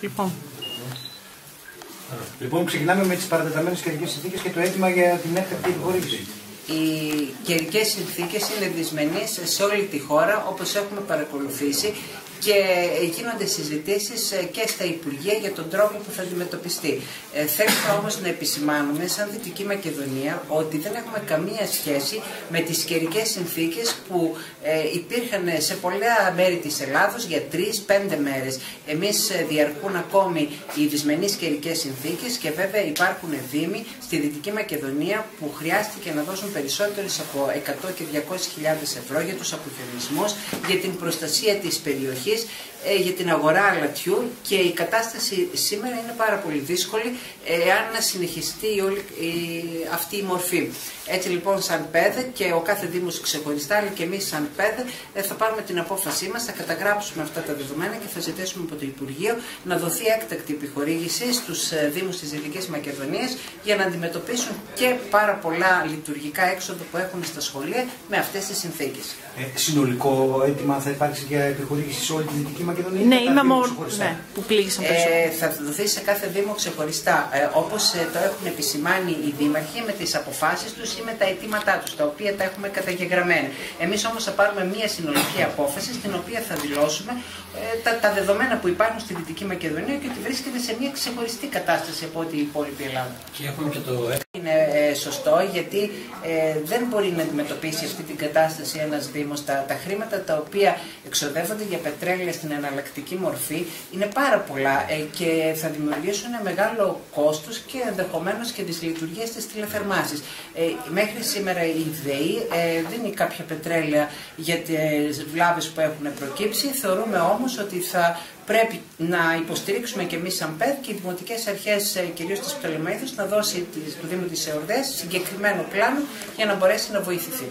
Λοιπόν. Λοιπόν, ξεκινάμε με τις παρατεταμένες καιρικές συνθήκες και το αίτημα για την έκτακτη επιχορήγηση. Οι καιρικές συνθήκες είναι δυσμενείς σε όλη τη χώρα, όπως έχουμε παρακολουθήσει και γίνονται συζητήσεις ε, και στα Υπουργεία για τον τρόπο που θα αντιμετωπιστεί. Ε, θέλουμε όμως να επισημάνουμε, σαν Δυτική Μακεδονία, ότι δεν έχουμε καμία σχέση με τις καιρικές συνθήκες που ε, υπήρχαν σε πολλά μέρη της Ελλάδος για τρει-πέντε μέρες. Εμείς ε, διαρκούν ακόμη οι δυσμενείς καιρικές συνθήκες και βέβαια υπάρχουν δήμοι στη Δυτική Μακεδονία που χρειάστηκε να δώσουν περισσότερες από 100 και 200 ευρώ για τους αποχαιρετισμού, για την προστασία της περιοχής ε, για την αγορά αλατιού και η κατάσταση σήμερα είναι πάρα πολύ δύσκολη εάν να συνεχιστεί όλη, αυτή η μορφή. Έτσι λοιπόν σαν ΠΕΔΕ και ο κάθε Δήμος ξεχωριστά αλλά και εμείς σαν ΠΕΔΕ ε, θα πάρουμε την απόφασή μας, θα καταγράψουμε αυτά τα δεδομένα και θα ζητήσουμε από το Υπουργείο να δοθεί έκτακτη επιχορήγηση στους ε, Δήμους της Δυτικής Μακεδονίας για να αντιμετωπίσουν και πάρα πολλά λειτουργικά έξοδα που έχουν στα σχολεία με αυτές τις συνθήκες. Ε, συνολικό αίτημα θα υπάρξει για επιχορήγηση σε όλη τη Δυτική Μακεδονία. Ναι, είμαι μόνο ναι, που πλήγησαν ε, Θα δοθεί σε κάθε Δήμο ξεχωριστά. Ε, Όπως ε, το έχουν επισημάνει οι Δήμαρχοι με τις αποφάσεις τους ή με τα αιτήματά τους, τα οποία τα έχουμε καταγεγραμμένα. Εμείς όμως θα πάρουμε μία συνολική απόφαση, στην οποία θα δηλώσουμε ε, τα, τα δεδομένα που υπάρχουν στη Δυτική Μακεδονία και ότι βρίσκεται σε μία ξεχωριστή κατάσταση από ό,τι η υπόλοιπη Ελλάδα. Και έχουμε και το είναι ε, σωστό γιατί ε, δεν μπορεί να αντιμετωπίσει αυτή την κατάσταση ένας Δήμος. Τα, τα χρήματα τα οποία εξοδεύονται για πετρέλαια στην εναλλακτική μορφή είναι πάρα πολλά ε, και θα δημιουργήσουν ένα μεγάλο κόστος και ενδεχομένως και τις λειτουργίες της τηλεθερμάσης. Ε, μέχρι σήμερα η ΔΕΗ ε, δίνει κάποια πετρέλαια για τις βλάβες που έχουν προκύψει. Θεωρούμε όμως ότι θα πρέπει να υποστηρίξουμε και εμείς σαν ΠΕΔ και οι δημοτικές αρχές, ε, κυρίως της Πτολεμαίδου, να δώσει του Δήμου της ΕΟΡΔΕΣ συγκεκριμένο πλάνο για να μπορέσει να βοηθηθεί.